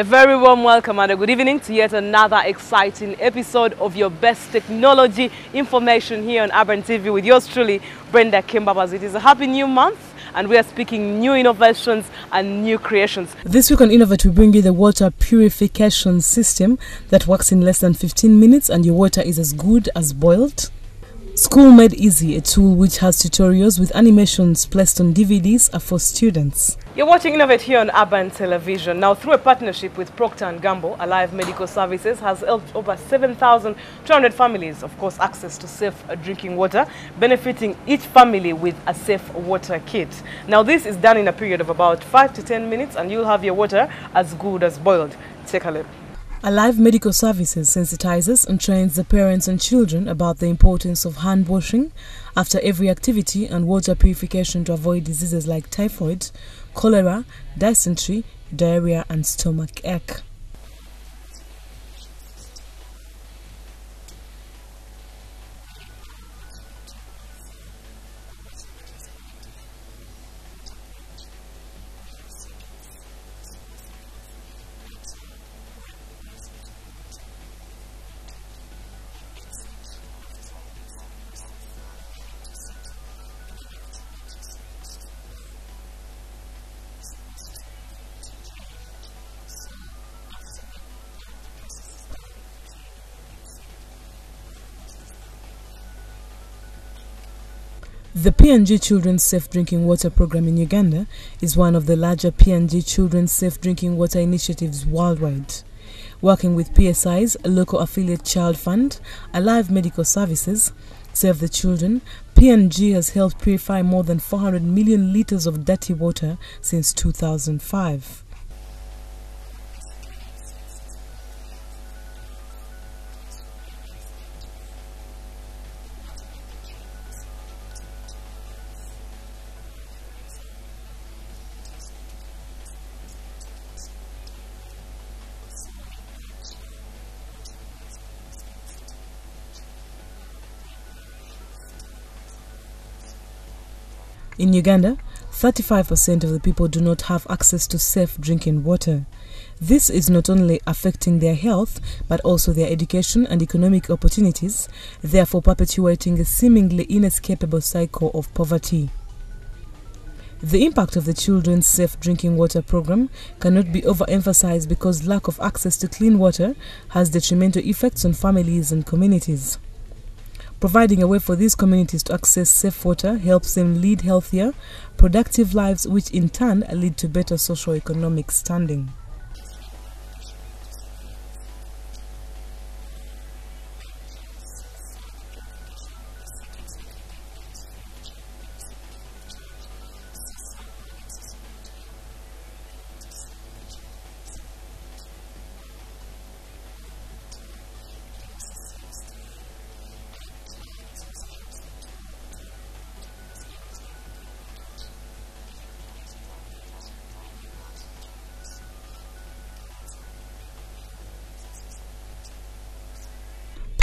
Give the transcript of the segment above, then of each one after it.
A very warm welcome and a good evening to yet another exciting episode of your best technology information here on Urban TV with yours truly, Brenda Kimbabas. It is a happy new month and we are speaking new innovations and new creations. This week on Innovate, we bring you the water purification system that works in less than 15 minutes and your water is as good as boiled. School Made Easy, a tool which has tutorials with animations placed on DVDs are for students. You're watching Innovate here on Urban Television. Now, through a partnership with Procter & Gamble, Alive Medical Services has helped over 7,200 families, of course, access to safe drinking water, benefiting each family with a safe water kit. Now, this is done in a period of about 5 to 10 minutes and you'll have your water as good as boiled. Take a look. Alive Medical Services sensitizes and trains the parents and children about the importance of hand washing after every activity and water purification to avoid diseases like typhoid, cholera, dysentery, diarrhea, and stomach ache. The P&G Children's Safe Drinking Water Program in Uganda is one of the larger P&G Children's Safe Drinking Water initiatives worldwide. Working with PSI's local affiliate Child Fund, Alive Medical Services, Save the Children, P&G has helped purify more than 400 million liters of dirty water since 2005. In Uganda, 35% of the people do not have access to safe drinking water. This is not only affecting their health but also their education and economic opportunities, therefore perpetuating a seemingly inescapable cycle of poverty. The impact of the Children's Safe Drinking Water program cannot be overemphasized because lack of access to clean water has detrimental effects on families and communities. Providing a way for these communities to access safe water helps them lead healthier, productive lives, which in turn lead to better socio-economic standing.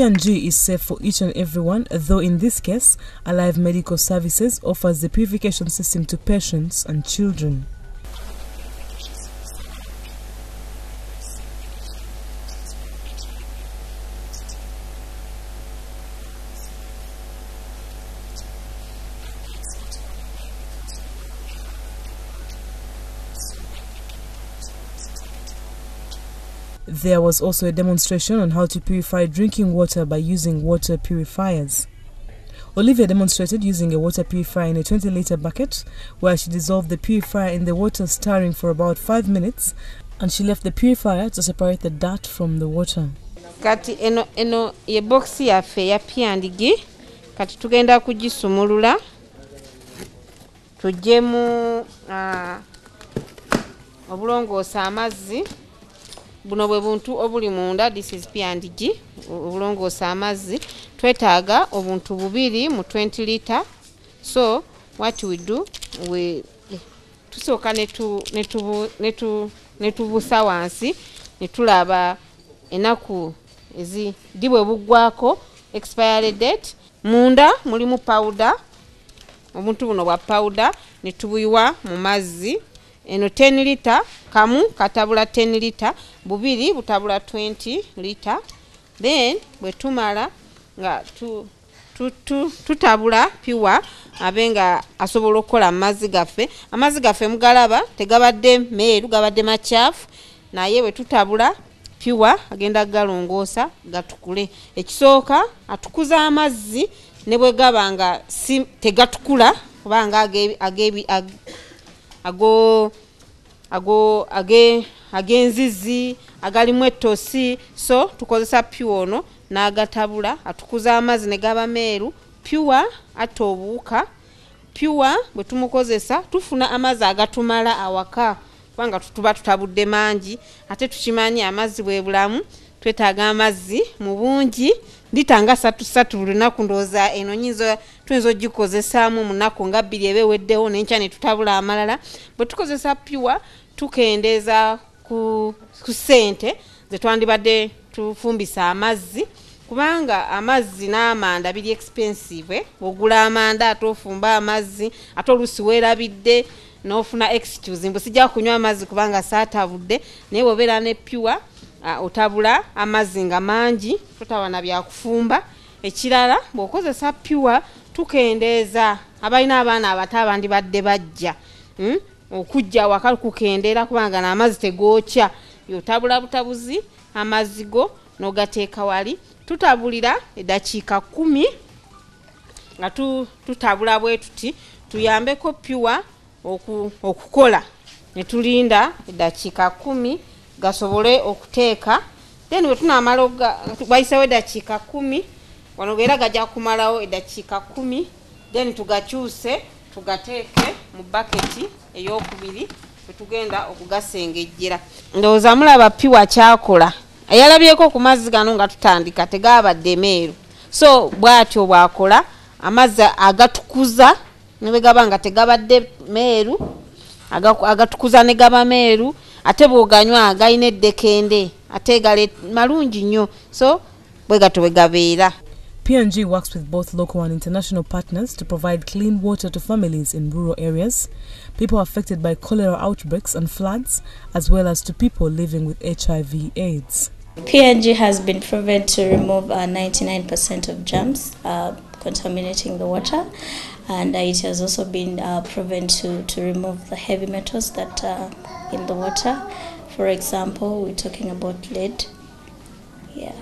P&G is safe for each and everyone, though in this case, Alive Medical Services offers the purification system to patients and children. There was also a demonstration on how to purify drinking water by using water purifiers. Olivia demonstrated using a water purifier in a 20 litre bucket where she dissolved the purifier in the water stirring for about 5 minutes and she left the purifier to separate the dirt from the water. kati eno eno tugenda kugisumulula tuggyemu ah, obulongoosa amazzi buno bwe buntu obuli munda this is pyandigi obulongoosa amazzi. Twetaaga obuntu bubiri mu 20 litre so what we do we tusooka netu- netubuusa wansi netulaba enaku ezi ddi bwe buggwako expiry date. Munda mulimu powder obuntu buno bwa powder netubuyiwa mu mazzi eno 10 lita kamu katabula 10 lita bubiri butabula 20 lita. Then bwe tumala nga tu, tu, tu, tutabula piwa abe nga asobola okukola amazzi gaffe. Amazzi gaffe mugalaba tegabadde meeru gabadde makyafu. Naye bwe tutabula piwa agenda galongoosa gatukule. Ekisooka atukuza amazzi ne bwe gaba nga si tegatukula kubanga ago ago age ag'enzizi agalimu ettosi so tukozesa piwa ono n'agatabula atukuza amazzi ne gaba meeru. Piwa atta obuwuka piwa bwe tumukozesa tufuna amazzi agatumala awaka. Kubanga tutuba tutabudde mangi. Ate tukimanyi amazzi bwe bulamu twetaaga amazzi mu bungi litanga satu satu buli lunaku ndowooza eno nyinza tuyinza ogikozesaamu munaku nga bbiri eba eweddewo nenkya ne tutabula amalala. Bwe tukozesa piwa tukendeeza ku, ssente zetwandibadde tufumbisa amazzi kubanga amazzi n'amanda biri expensive. Ogula amanda ate ofumba amazzi ate oluusi weerabidde n'ofuna excuse mbwe sijja kunywa amazzi kubanga saatabudde naye wobeera ne uh, otabula amazzi nga mangi totabana byakufumba ekirala bw'okozesa piwa tukendeeza. Abalina abaana abato abandi badde bajja hmm? okujja waka kukendeera kubanga n'amazzi tegookya. Yotabula butabuzi amazzi go n'ogateeka wali tutabulira eddakiika kumi nga tutabula bwe tuti tuyambeko piwa oku, okukola netulinda eddakiika kumi gasobole okuteeka. Then bwe tunamala bayisawo eddakiika kumi. Wano era gajja kumalawo eddakiika kumi. Then tugakyuse tugateeke mu baketi eyokubiri wetugenda okugasengejjera. Ndowooza mulaba piwa kyakola eyalabyeko ku mazzi gano nga tutandika tegabadde meeru. So bwatyo bwakola amazzi agatukuza nebwe gaba nga tegabadde meeru agatukuza ne gaba meeru ate bwoganywa galina eddekende ate gale malungi nnyo. So bwe gato bwe gabeera. P&G works with both local and international partners to provide clean water to families in rural areas, people affected by cholera outbreaks and floods, as well as to people living with HIV AIDS. P&G has been proven to remove uh, 99% of germs uh, contaminating the water, and uh, it has also been uh, proven to, to remove the heavy metals that are in the water. For example, we're talking about lead. Yeah.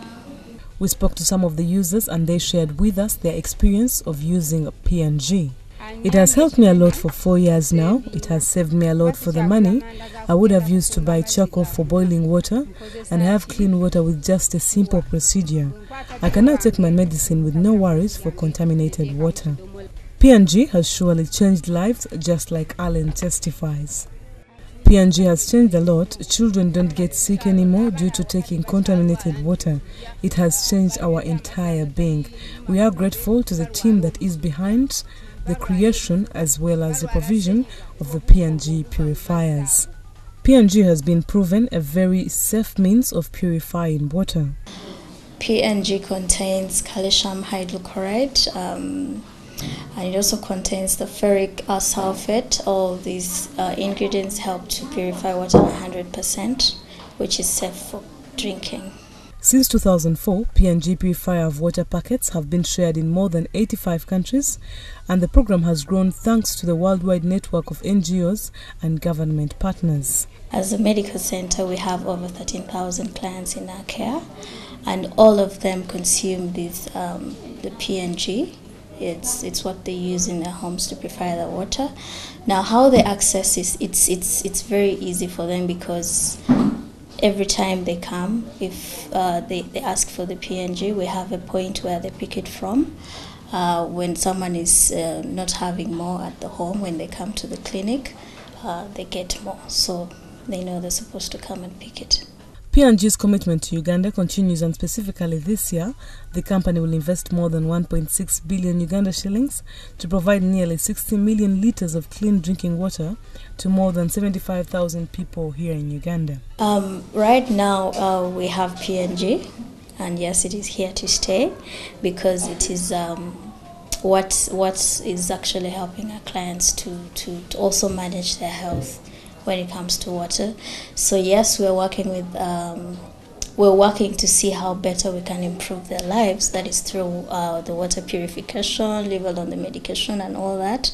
We spoke to some of the users and they shared with us their experience of using P&G. It has helped me a lot for four years now. It has saved me a lot for the money I would have used to buy charcoal for boiling water and have clean water with just a simple procedure. I can now take my medicine with no worries for contaminated water. P&G has surely changed lives just like Allen testifies. P&G has changed a lot. Children don't get sick anymore due to taking contaminated water. It has changed our entire being. We are grateful to the team that is behind the creation as well as the provision of the P&G purifiers. P&G has been proven a very safe means of purifying water. P&G contains calcium hypochlorite. Um, and it also contains the ferric sulfate. All these uh, ingredients help to purify water 100%, which is safe for drinking. Since 2004, P&G purifier of water packets have been shared in more than 85 countries, and the program has grown thanks to the worldwide network of NGOs and government partners. As a medical center, we have over 13,000 clients in our care, and all of them consume this, um, the P&G it's it's what they use in their homes to purify the water. Now, how they access is it's it's it's very easy for them because every time they come, if uh, they they ask for the P&G, we have a point where they pick it from. Uh, when someone is uh, not having more at the home, when they come to the clinic, uh, they get more. So they know they're supposed to come and pick it. P&G's commitment to Uganda continues, and specifically this year, the company will invest more than 1.6 billion Uganda shillings to provide nearly 60 million litres of clean drinking water to more than 75,000 people here in Uganda. Um, right now, uh, we have P&G, and yes, it is here to stay because it is. Um, what what is actually helping our clients to, to, to also manage their health when it comes to water. So yes, we're working with um, we're working to see how better we can improve their lives. That is through uh, the water purification, level on the medication, and all that.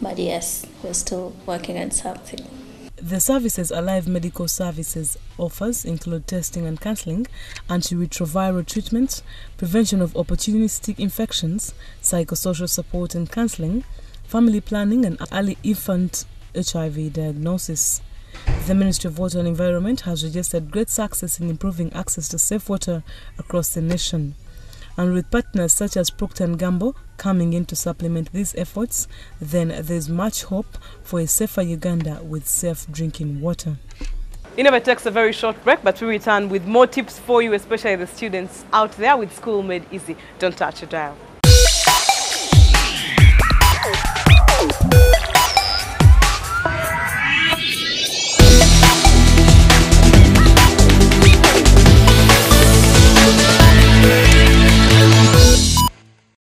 But yes, we're still working on something. The services Alive Medical Services offers include testing and counseling, antiretroviral treatment, prevention of opportunistic infections, psychosocial support and counseling, family planning, and early infant HIV diagnosis. The Ministry of Water and Environment has registered great success in improving access to safe water across the nation. And with partners such as Procter & Gamble coming in to supplement these efforts, then there's much hope for a safer Uganda with safe drinking water. Innovate takes a very short break, but we return with more tips for you, especially the students out there with School Made Easy. Don't touch your dial.